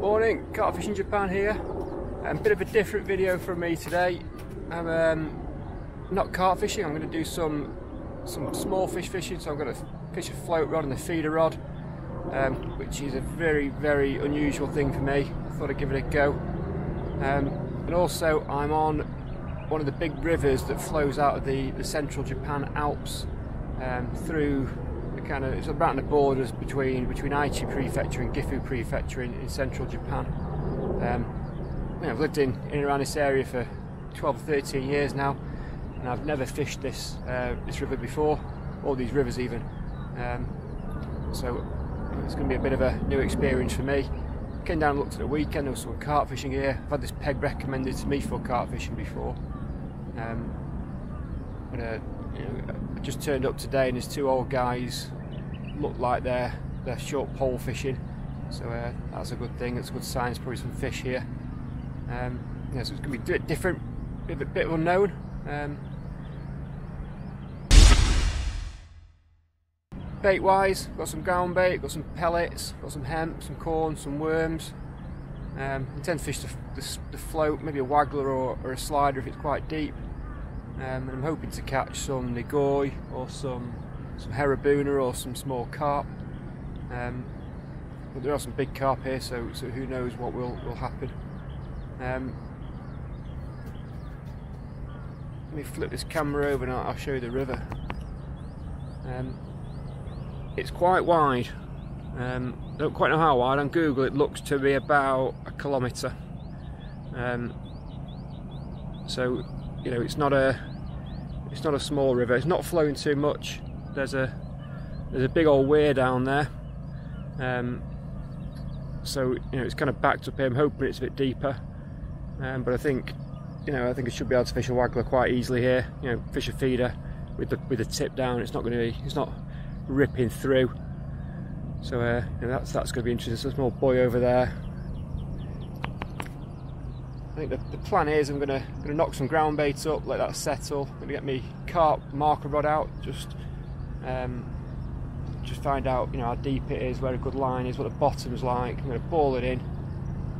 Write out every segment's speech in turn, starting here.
Morning, Carp Fishing Japan here. A um, bit of a different video from me today. I'm um, not carp fishing, I'm going to do some some small fish fishing. So I'm going to fish a float rod and a feeder rod, um, which is a very, very unusual thing for me. I thought I'd give it a go. Um, and also, I'm on one of the big rivers that flows out of the, the central Japan Alps um, through kind of it's about the borders between between Aichi Prefecture and Gifu Prefecture in, in central Japan. Um, you know, I've lived in, in and around this area for 12 13 years now, and I've never fished this uh, this river before, or these rivers even. Um, so it's going to be a bit of a new experience for me. Came down and looked at the weekend, there was some carp fishing here. I've had this peg recommended to me for carp fishing before. Um, but, uh, you know, I just turned up today and there's two old guys look like they're they're short pole fishing, so uh, that's a good thing. It's a good sign. There's probably some fish here. Um, yeah, so it's to be a bit different, a bit, bit unknown. Um, bait wise, got some ground bait, got some pellets, got some hemp, some corn, some worms. Um, intend to fish the, the, the, float, maybe a waggler or, or, a slider if it's quite deep. Um, and I'm hoping to catch some nigoi or some some herabuna or some small carp. Um, but there are some big carp here, so so who knows what will will happen. Um, let me flip this camera over and I'll, I'll show you the river. Um, it's quite wide. Um, don't quite know how wide. On Google, it looks to be about a kilometre. Um, so, you know, it's not a it's not a small river. It's not flowing too much. There's a there's a big old weir down there. Um, so you know, it's kind of backed up here. I'm hoping it's a bit deeper. Um, but I think, you know, I think I should be able to fish a waggler quite easily here. You know, fish a feeder with the with the tip down. It's not going to be. It's not ripping through. So uh, you know, that's that's going to be interesting. There's a small buoy over there. I think the, the plan is I'm going to knock some ground bait up, let that settle. I'm going to get me carp marker rod out, just um, just find out you know how deep it is, where a good line is, what the bottom's like. I'm going to ball it in,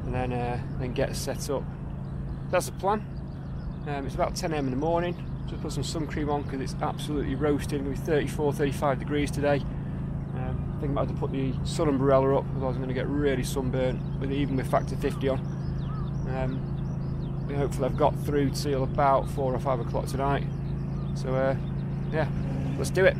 and then uh, then get set up. That's the plan. Um, it's about 10 a.m. in the morning. Just put some sun cream on because it's absolutely roasting. It's going to be 34, 35 degrees today. Um, I think I might have to put the sun umbrella up, otherwise I'm going to get really sunburnt, with even with factor 50 on. Um, hopefully I've got through till about four or five o'clock tonight. So uh, yeah, let's do it.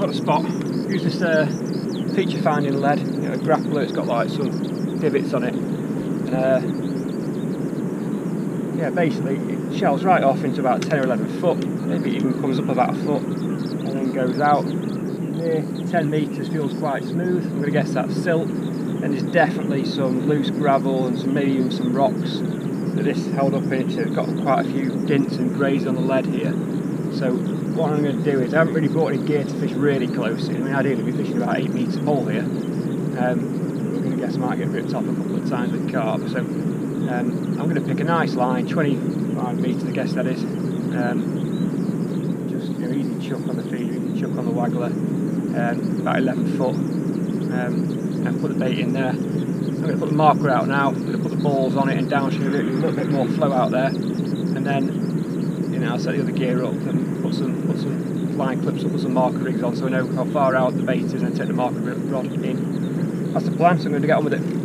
Got a spot. Use this uh, feature finding lead, you know, a grappler, it's got like some divots on it. And, uh, yeah, basically it shells right off into about 10 or 11 foot, maybe even comes up about a foot and then goes out. Here, 10 metres feels quite smooth, I'm going to guess that's silt. And there's definitely some loose gravel and some, maybe even some rocks that this held up in it. It's got quite a few dints and grays on the lead here. So what I'm going to do is, I haven't really brought any gear to fish really close. I mean, ideally we're fishing about 8 metres pole here. Um, we're going to guess I might get ripped off a couple of times with carp. So um, I'm going to pick a nice line, 25 metres I guess that is. Um, just you know, easy chuck on the feeder, easy chuck on the waggler, um, about 11 foot. Um, and put the bait in there. I'm going to put the marker out now, I'm going to put the balls on it and downstream a little bit more flow out there. And then know, I'll set the other gear up and put some put some flying clips up, put some marker rigs on so I know how far out the bait is and take the marker rod in. That's the plan, so I'm going to get on with it.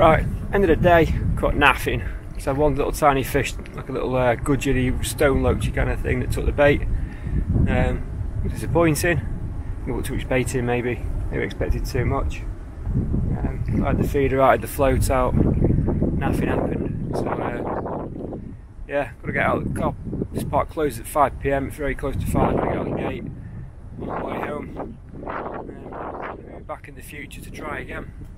Right, end of the day, caught nothing. Just had one little tiny fish, like a little uh, gudgeony stone loachy kind of thing that took the bait. Um, disappointing. Put too much bait in maybe. Maybe expected too much. Um, I had the feeder out, I had the float out. Nothing happened. So uh, yeah, got to get out of the cop. This park closes at 5 pm. It's very close to 5. I get out the gate on my way home. Um, back in the future to try again.